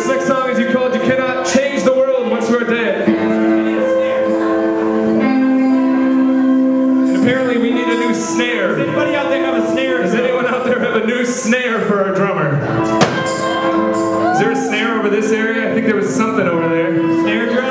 This next song is you called You Cannot Change the World Once We're Dead. And apparently we need a new snare. Does anybody out there have a snare? Does anyone out there have a new snare for our drummer? Is there a snare over this area? I think there was something over there. snare drum?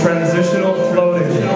transitional floating.